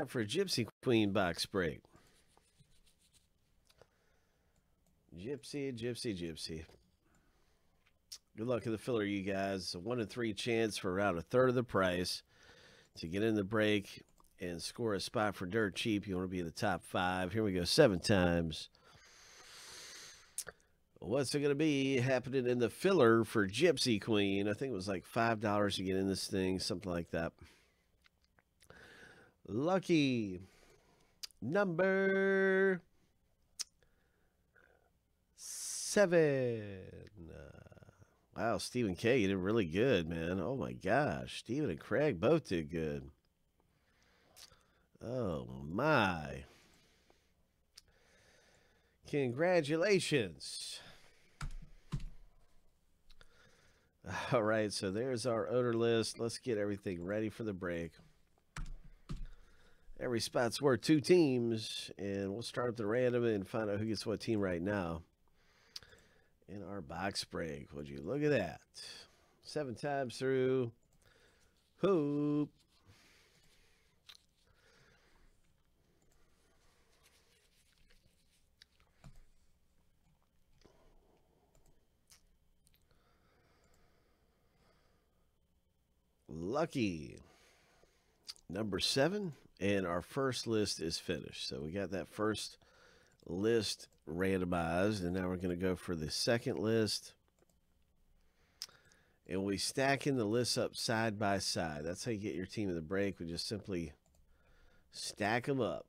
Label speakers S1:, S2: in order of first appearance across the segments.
S1: Time for a Gypsy Queen box break. Gypsy, Gypsy, Gypsy. Good luck in the filler, you guys. A one in three chance for around a third of the price to get in the break and score a spot for dirt cheap. You want to be in the top five. Here we go, seven times. What's it going to be happening in the filler for Gypsy Queen? I think it was like $5 to get in this thing, something like that. Lucky number seven. Wow, Stephen K, you did really good, man. Oh my gosh. Stephen and Craig both did good. Oh my. Congratulations. All right, so there's our owner list. Let's get everything ready for the break. Every spot's worth two teams, and we'll start at the random and find out who gets what team right now. In our box break, would you look at that? Seven times through. Hoop. Lucky. Number seven. And our first list is finished. So we got that first list randomized. And now we're going to go for the second list. And we stacking the lists up side by side. That's how you get your team in the break. We just simply stack them up.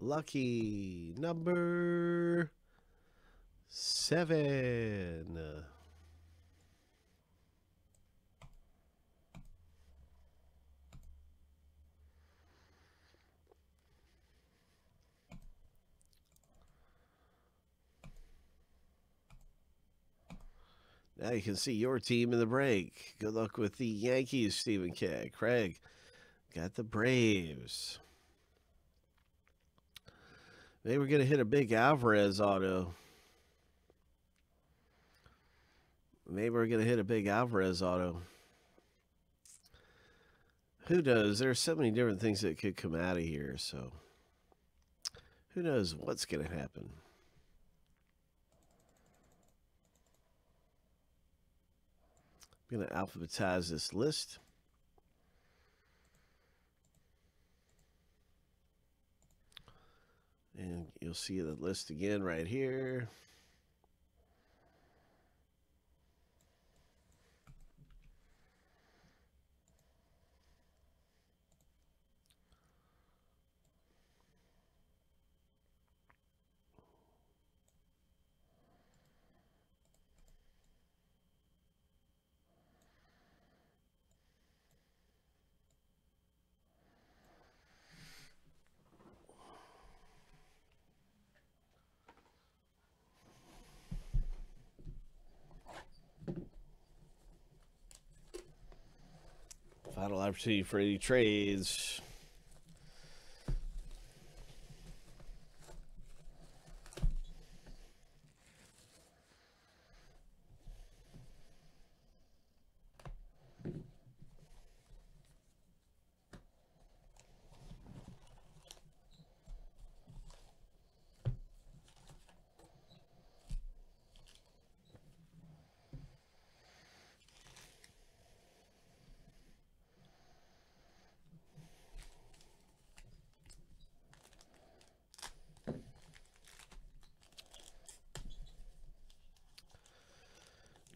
S1: Lucky number seven. Now you can see your team in the break. Good luck with the Yankees, Stephen K. Craig got the Braves. Maybe we're going to hit a big Alvarez auto. Maybe we're going to hit a big Alvarez auto. Who knows? There's so many different things that could come out of here. So who knows what's going to happen. I'm going to alphabetize this list. And you'll see the list again right here. Final opportunity for any trades.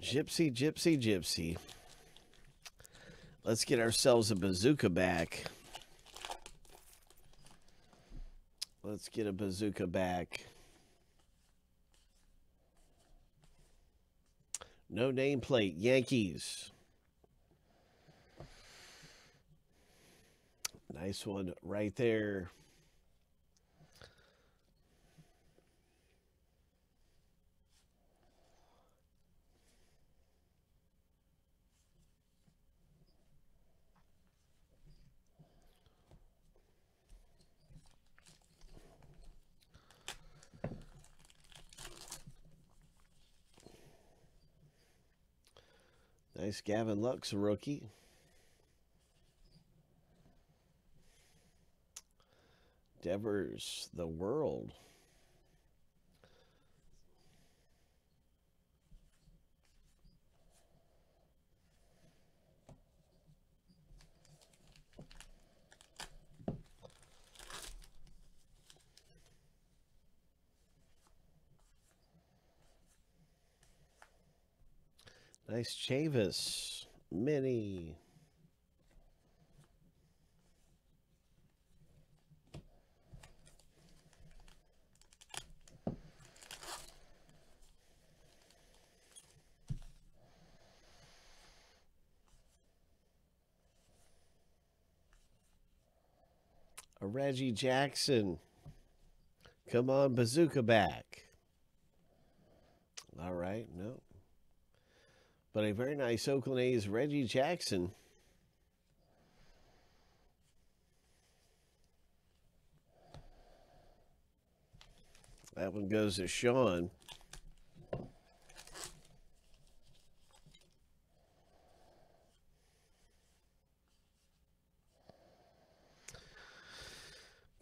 S1: Gypsy, gypsy, gypsy. Let's get ourselves a bazooka back. Let's get a bazooka back. No nameplate, Yankees. Nice one right there. Nice Gavin Lux rookie. Devers, the world. Nice Chavis. Mini. A Reggie Jackson. Come on, Bazooka back. All right, no. But a very nice Oakland A's Reggie Jackson. That one goes to Sean.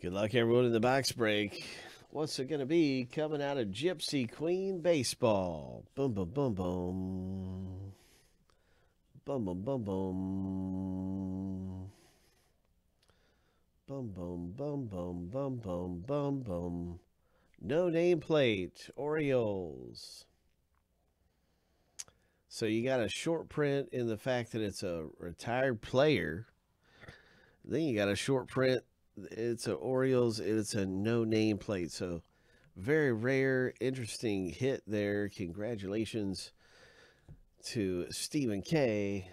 S1: Good luck, everyone, in the box break. What's it going to be coming out of Gypsy Queen Baseball? Boom, boom, boom, boom. Boom, boom, boom, boom. Boom, boom, boom, boom, boom, boom, boom, boom. No nameplate. Orioles. So you got a short print in the fact that it's a retired player. Then you got a short print it's an Orioles. It's a no name plate. So very rare, interesting hit there. Congratulations to Stephen K.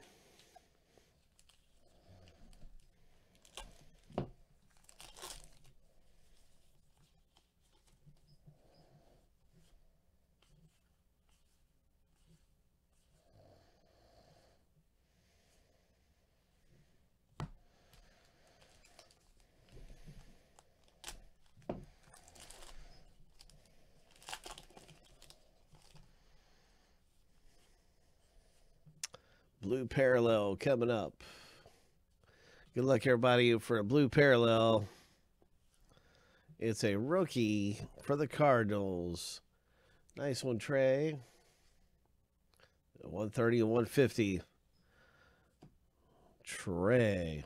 S1: Blue Parallel coming up. Good luck, everybody, for a Blue Parallel. It's a rookie for the Cardinals. Nice one, Trey. 130 and 150. Trey.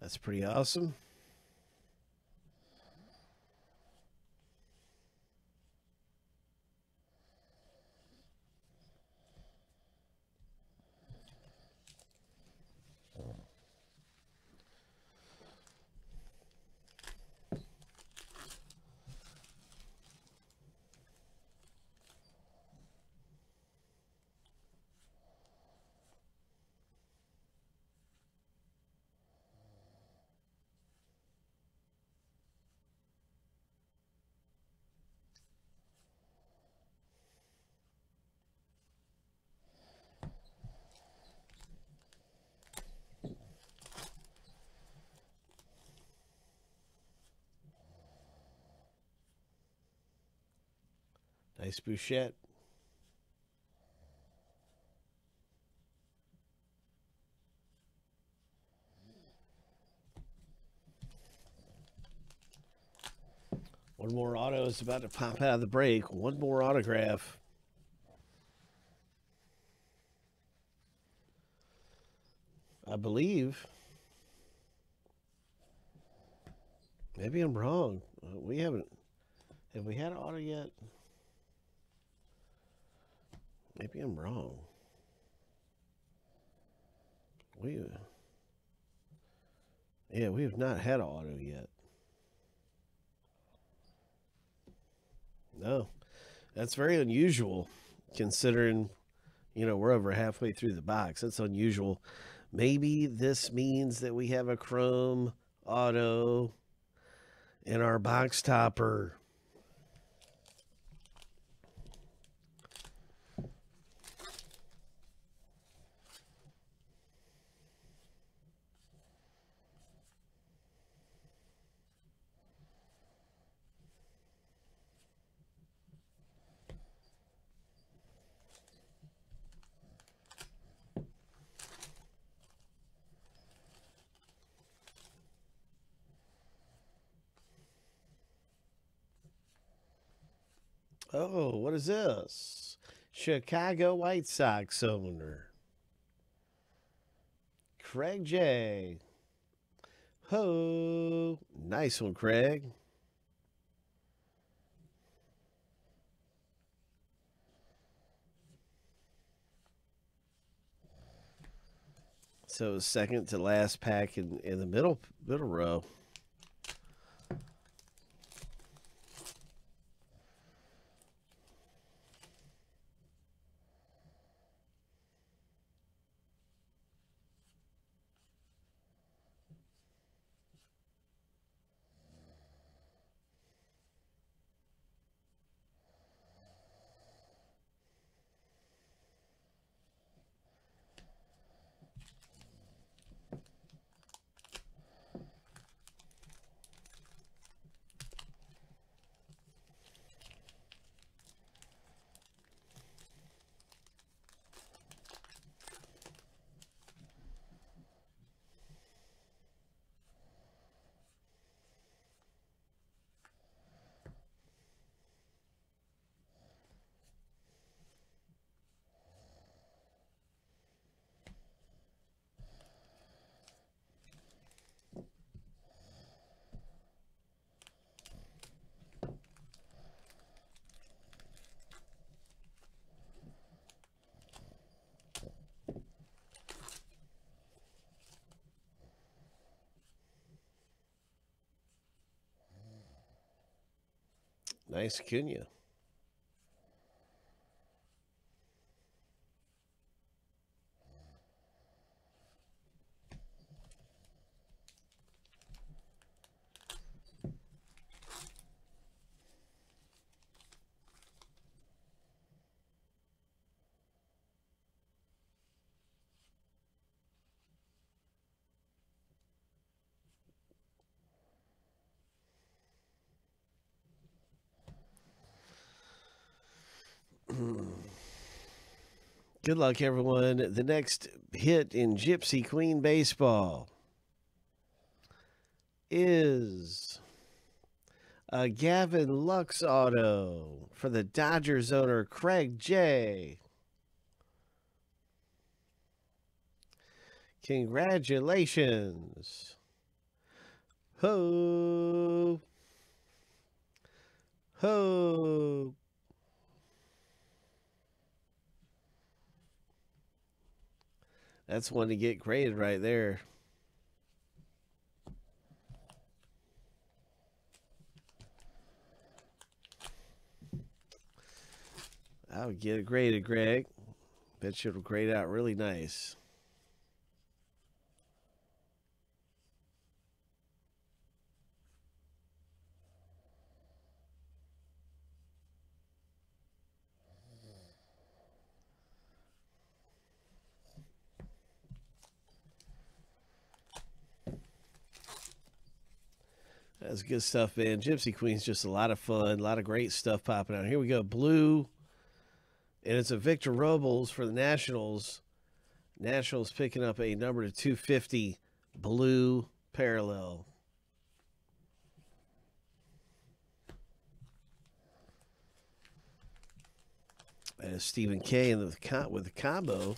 S1: That's pretty awesome. Nice Bichette. One more auto is about to pop out of the break. One more autograph. I believe. Maybe I'm wrong. Uh, we haven't. Have we had an auto yet? Maybe I'm wrong. We. Yeah, we have not had an auto yet. No, that's very unusual considering, you know, we're over halfway through the box. That's unusual. Maybe this means that we have a chrome auto in our box topper. Oh, what is this? Chicago White Sox owner. Craig J. Ho. Nice one, Craig. So second to last pack in, in the middle middle row. Nice Cunha. Good luck, everyone. The next hit in Gypsy Queen Baseball is a Gavin Lux auto for the Dodgers owner, Craig J. Congratulations. Ho. Ho. That's one to get graded right there. I would get it graded, Greg. Bet you it'll grade out really nice. Good stuff, man. Gypsy Queen's just a lot of fun, a lot of great stuff popping out. Here we go, blue, and it's a Victor Robles for the Nationals. Nationals picking up a number to 250 blue parallel. As Stephen K. in the with the combo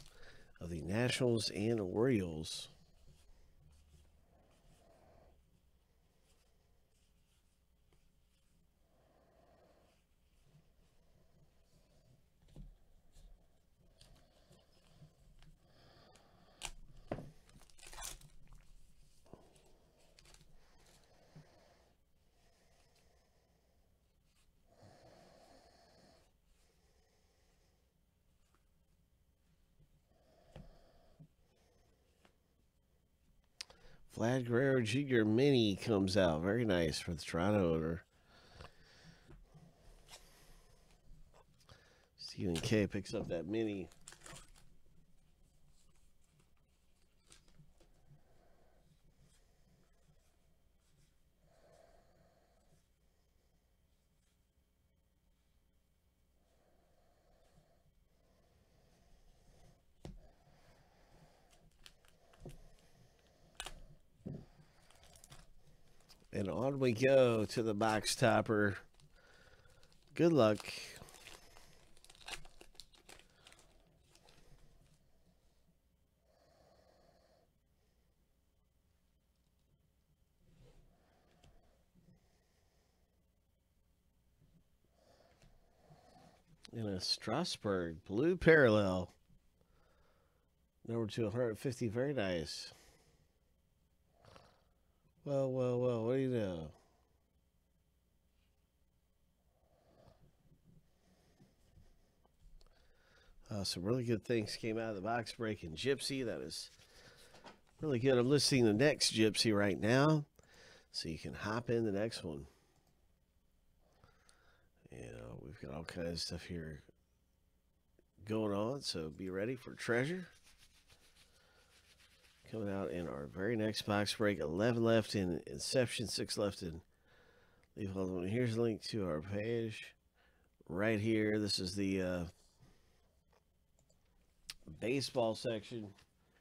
S1: of the Nationals and Orioles. Vlad Guerrero Jr. Mini comes out. Very nice for the Toronto owner. Stephen K picks up that mini. We go to the box topper. Good luck. In a Strasburg blue parallel. Number 250, very nice. Well, well, well, what do you know? Uh, some really good things came out of the box break in Gypsy. That is really good. I'm listing the next Gypsy right now, so you can hop in the next one. You know, we've got all kinds of stuff here going on, so be ready for treasure. Coming out in our very next box break. 11 left in Inception, 6 left in Leave Hold Here's a link to our page right here. This is the uh, baseball section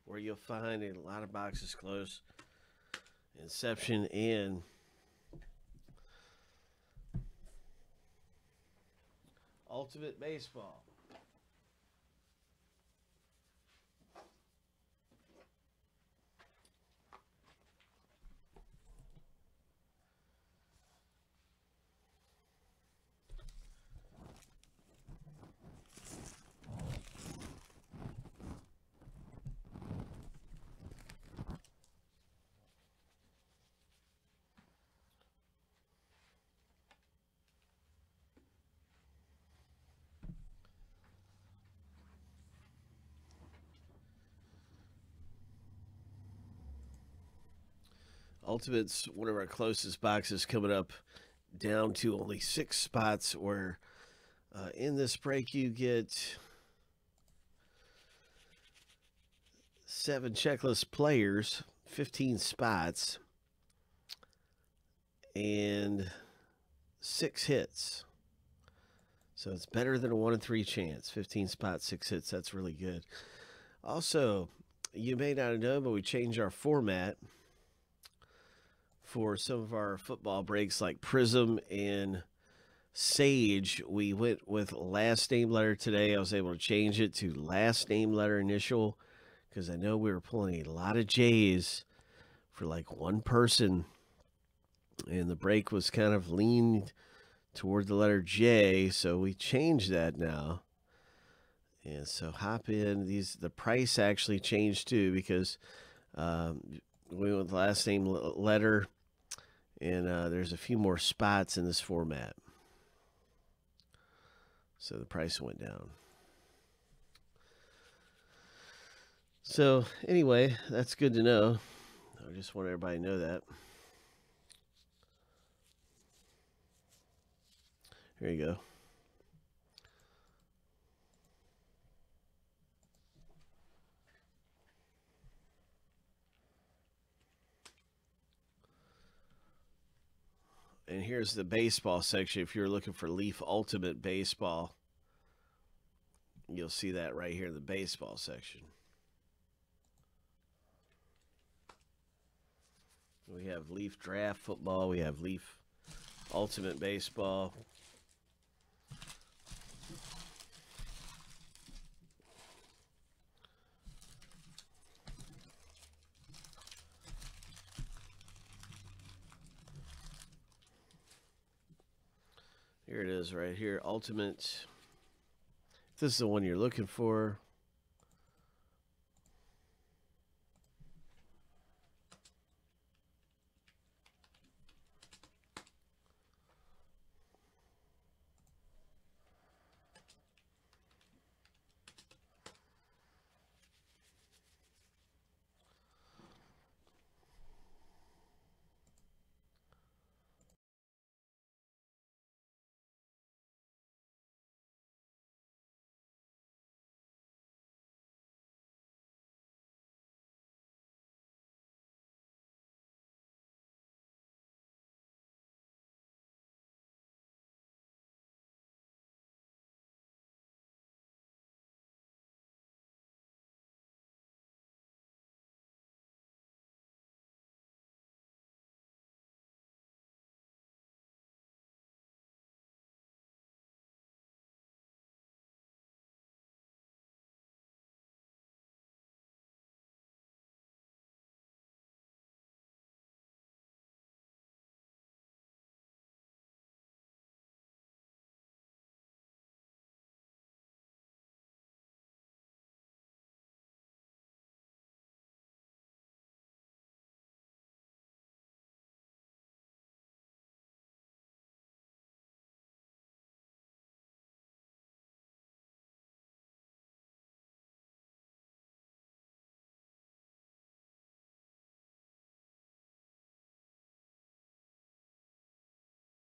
S1: where you'll find a lot of boxes close. Inception in. Ultimate Baseball. Ultimate's one of our closest boxes coming up down to only six spots where uh, in this break you get seven checklist players, 15 spots, and six hits. So it's better than a one in three chance. 15 spots, six hits. That's really good. Also, you may not know, but we changed our format for some of our football breaks like Prizm and Sage. We went with last name letter today. I was able to change it to last name letter initial because I know we were pulling a lot of J's for like one person. And the break was kind of leaned toward the letter J, so we changed that now. And so hop in. These the price actually changed too because um, we went with last name letter and uh, there's a few more spots in this format. So the price went down. So anyway, that's good to know. I just want everybody to know that. Here you go. And here's the baseball section. If you're looking for Leaf Ultimate Baseball, you'll see that right here in the baseball section. We have Leaf Draft Football. We have Leaf Ultimate Baseball. Here it is right here. Ultimate. If this is the one you're looking for,